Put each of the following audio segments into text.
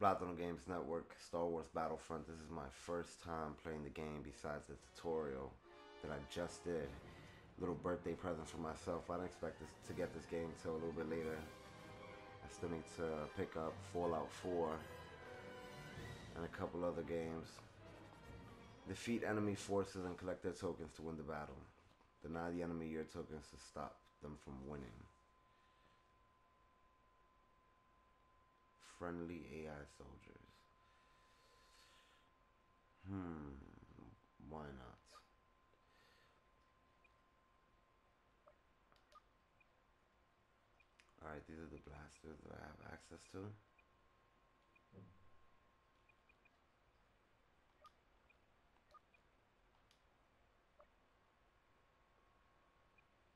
Platano Games Network, Star Wars Battlefront. This is my first time playing the game besides the tutorial that I just did. Little birthday present for myself. I didn't expect this, to get this game till a little bit later. I still need to pick up Fallout 4 and a couple other games. Defeat enemy forces and collect their tokens to win the battle. Deny the enemy your tokens to stop them from winning. Friendly AI soldiers. Hmm, why not? Alright, these are the blasters that I have access to.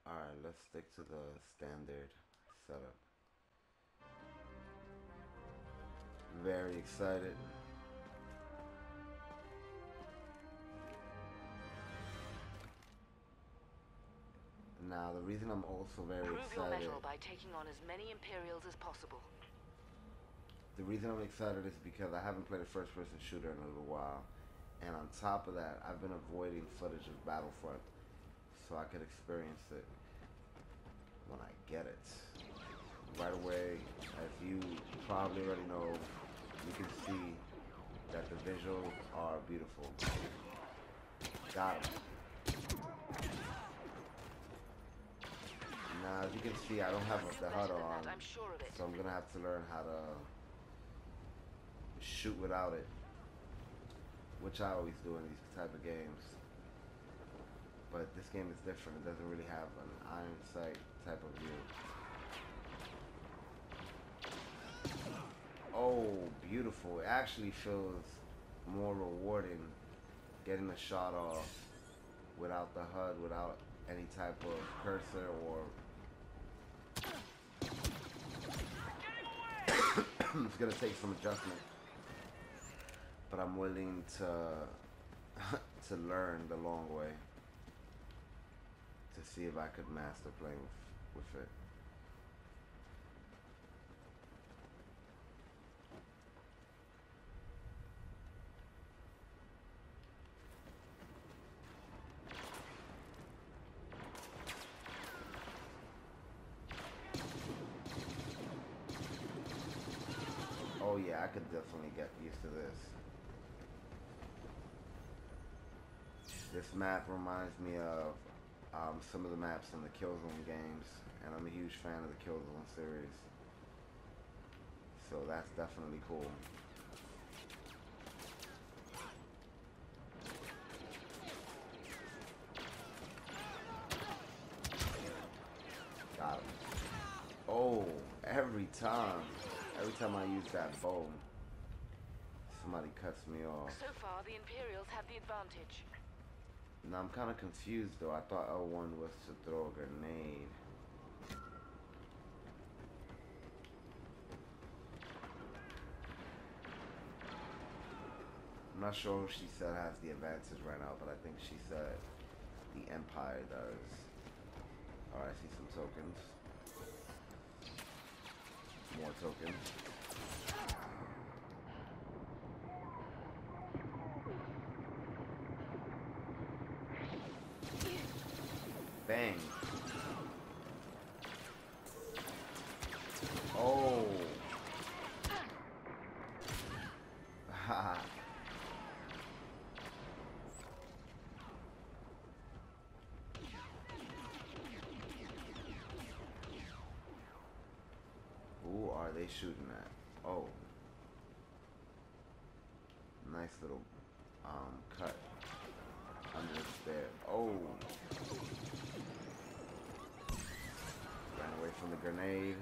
Alright, let's stick to the standard setup. Very excited. Now, the reason I'm also very Prove excited... your mettle by taking on as many Imperials as possible. The reason I'm excited is because I haven't played a first-person shooter in a little while. And on top of that, I've been avoiding footage of Battlefront so I could experience it when I get it. Right away, as you probably already know, you can see that the visuals are beautiful. Got him. Now, as you can see, I don't have the HUD on, I'm sure so I'm gonna have to learn how to shoot without it, which I always do in these type of games. But this game is different. It doesn't really have an iron sight type of view. Oh, beautiful. It actually feels more rewarding getting a shot off without the HUD, without any type of cursor or... it's to take some adjustment. But I'm willing to to learn the long way to see if I could master playing with, with it. Oh yeah, I could definitely get used to this. This map reminds me of um, some of the maps in the Killzone games, and I'm a huge fan of the Killzone series. So that's definitely cool. Got him. Oh, every time. Every time I use that bow, somebody cuts me off. So far, the Imperials have the advantage. Now I'm kind of confused though. I thought L1 was to throw a grenade. I'm not sure who she said has the advantage right now, but I think she said the Empire does. Alright, I see some tokens. More tokens. Bang. Oh. Ha. Who are they shooting at? Oh. Nice little um, cut under the stair. Oh. Ran away from the grenade.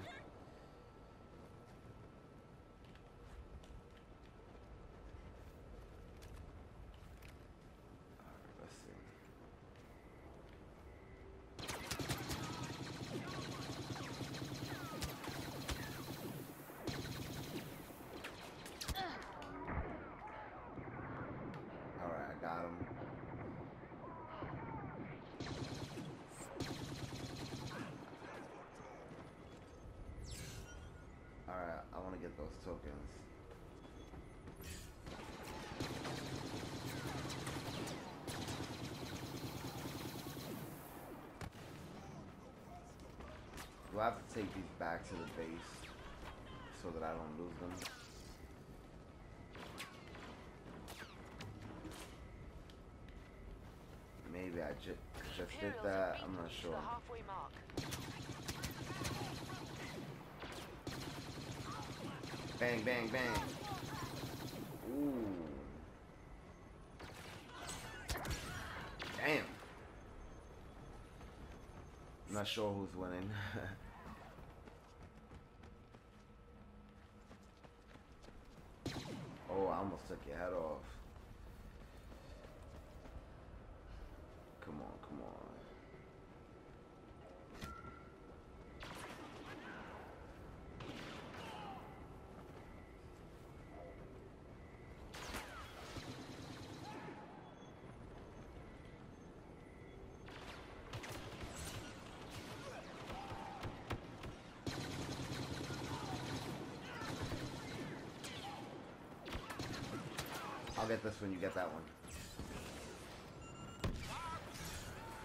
get those tokens. We'll have to take these back to the base so that I don't lose them. Maybe I ju just did that. I'm not sure. Bang, bang, bang. Ooh. Damn. I'm not sure who's winning. oh, I almost took your head off. Come on, come on. I'll get this one, you get that one.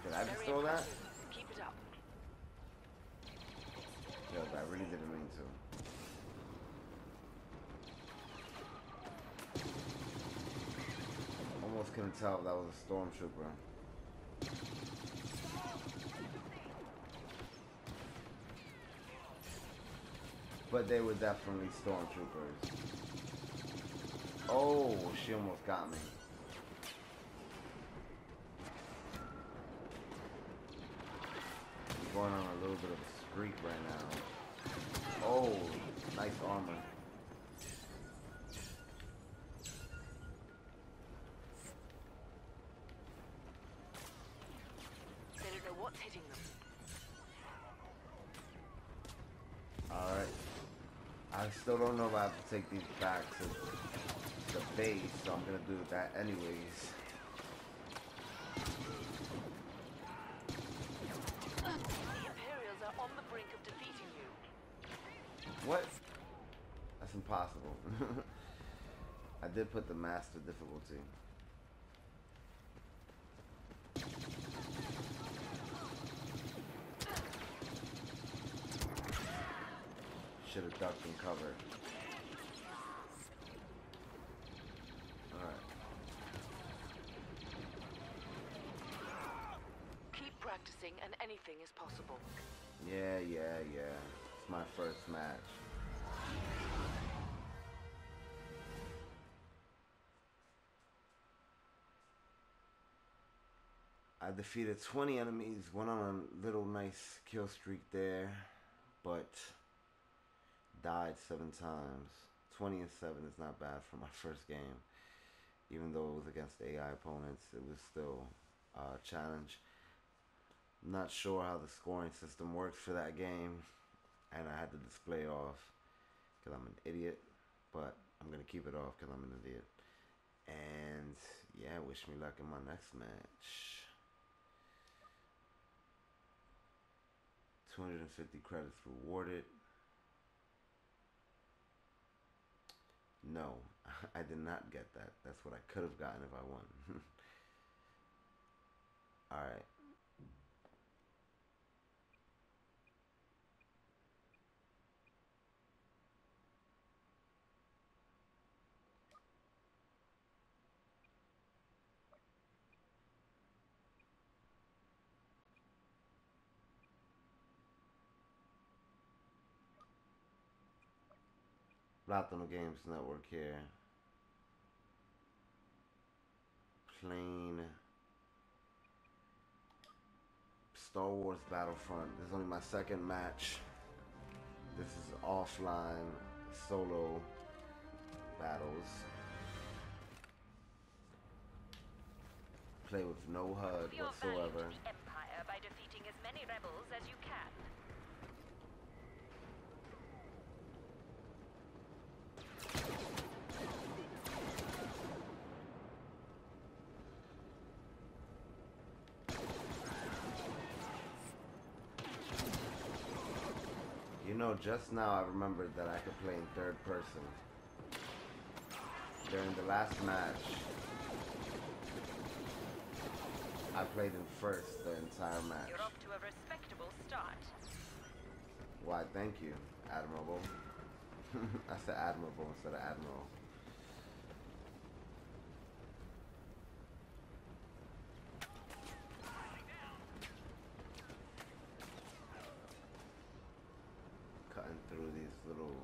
Did I just throw that? Keep it up. Yo, I really didn't mean to. Almost couldn't tell if that was a stormtrooper. But they were definitely stormtroopers. Oh, she almost got me. I'm going on a little bit of a streak right now. Oh, nice armor. They don't know what's hitting them. Alright. I still don't know if I have to take these back to the base, so I'm gonna do that anyways. What? That's impossible. I did put the master difficulty. Should have ducked and covered. Practicing and anything is possible. Yeah, yeah, yeah. It's my first match. I defeated 20 enemies, went on a little nice kill streak there, but died seven times. 20 and 7 is not bad for my first game. Even though it was against AI opponents, it was still a challenge. Not sure how the scoring system works for that game, and I had to display off because I'm an idiot, but I'm gonna keep it off because I'm an idiot. And yeah, wish me luck in my next match. 250 credits rewarded. No, I did not get that. That's what I could have gotten if I won. Alright. Platano Games Network here. Plain Star Wars Battlefront. This is only my second match. This is offline solo battles. Play with no HUD whatsoever. Empire by defeating as many rebels as you can. Know, just now I remembered that I could play in third person. During the last match, I played in first the entire match. You're off to a respectable start. Why, thank you, Admirable. I said admirable instead of admiral. Through these little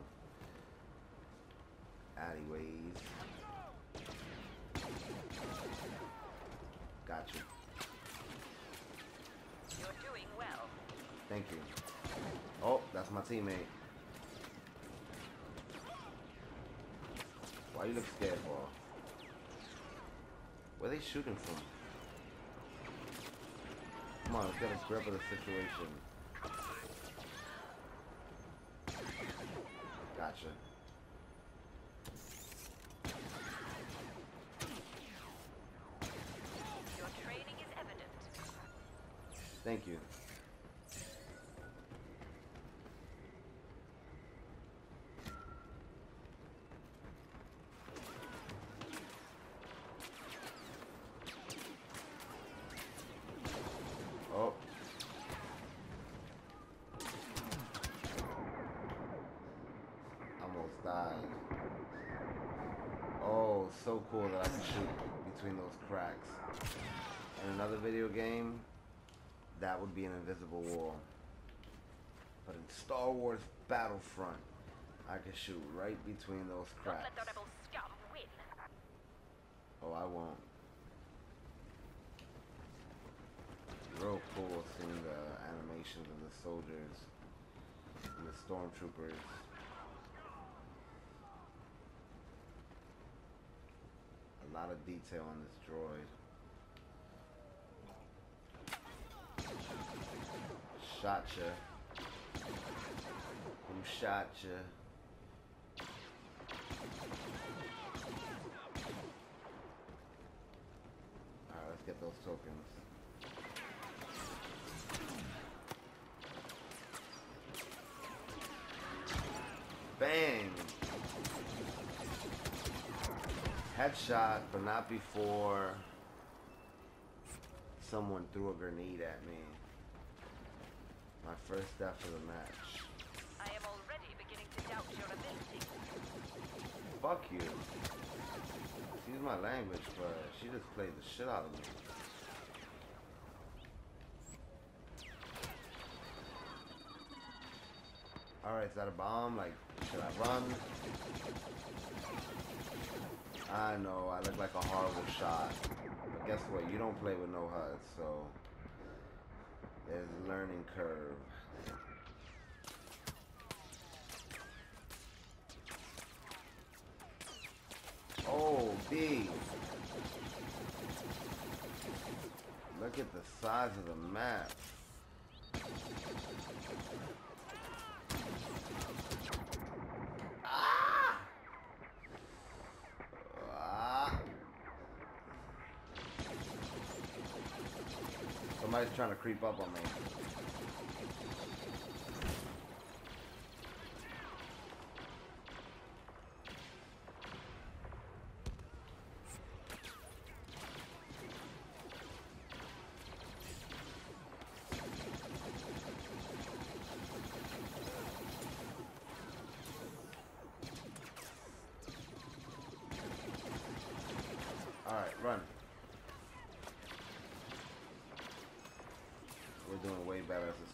alleyways. Got you. You're doing well. Thank you. Oh, that's my teammate. Why you look scared for? Where they shooting from? Come on, let's get a grip of the situation. Gotcha. Your training is evident. Thank you. Oh. Almost died. Oh, so cool that I can shoot between those cracks. In another video game, that would be an invisible wall. But in Star Wars Battlefront, I can shoot right between those cracks. let the rebel scum win. Oh, I won't. Real cool seeing the animations of the soldiers and the stormtroopers. A lot of detail on this droid. Shot ya. Who shot ya? Alright, let's get those tokens. Bang! Headshot, but not before someone threw a grenade at me. My first death of the match. I am already beginning to doubt your ability. Fuck you. Excuse my language, but she just played the shit out of me. Alright, is that a bomb? Like, should I run? I know, I look like a horrible shot. But guess what? You don't play with no HUD, so there's a learning curve. Oh, B. Look at the size of the map. Trying to creep up on me.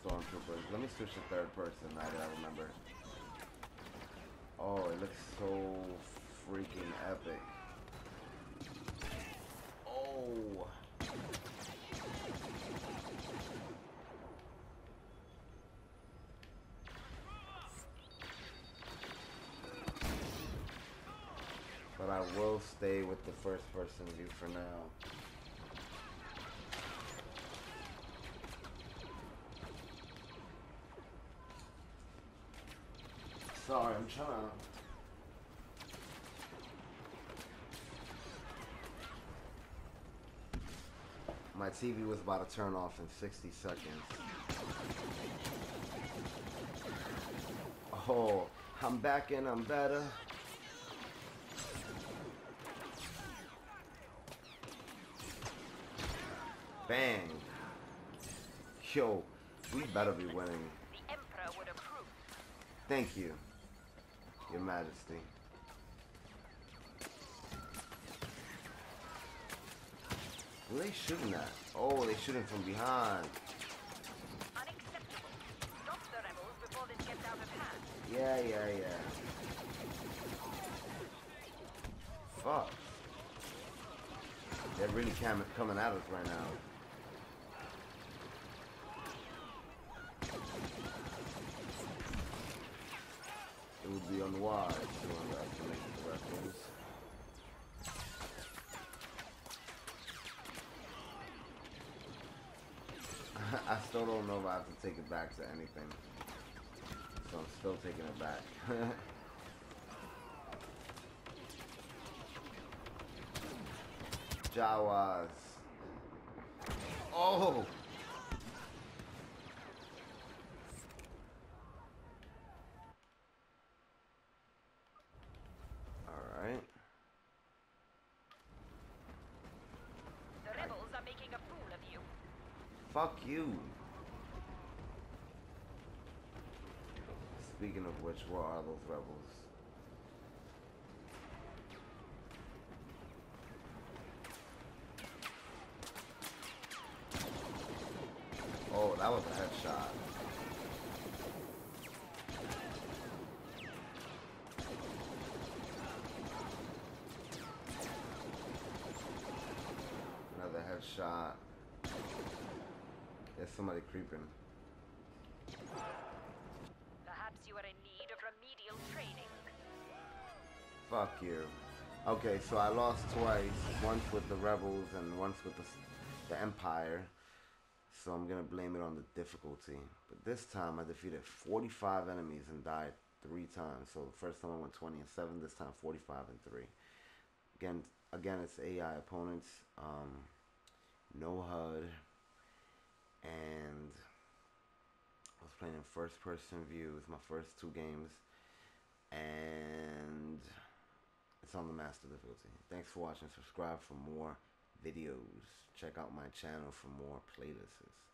Stormtroopers. Let me switch to third person now that I remember. Oh, it looks so freaking epic. Oh. But I will stay with the first person view for now. Sorry, I'm trying to. My TV was about to turn off in 60 seconds. Oh, I'm back and I'm better. Bang. Yo, we better be winning. The Emperor would approve. Thank you, Your Majesty. Who are they shooting at? Oh, they shooting from behind. Unacceptable. Stop the rebels before this gets out of hand. Yeah, yeah, yeah. Fuck. They're really cam- coming at us right now. It would be unwise don't know if I have to take it back to anything. So I'm still taking it back. Jawas. Oh! Alright. The rebels are making a fool of you. Fuck you. Speaking of which, where are those rebels? Oh, that was a headshot. Another headshot. There's somebody creeping. Fuck you. Okay, so I lost twice. Once with the rebels and once with the, the Empire. So I'm gonna blame it on the difficulty. But this time I defeated 45 enemies and died three times. So the first time I went 20 and 7, this time 45 and 3. Again, again it's AI opponents. Um, no HUD. And I was playing in first person view. It's my first two games. And it's on the master difficulty. Thanks for watching. Subscribe for more videos. Check out my channel for more playlists.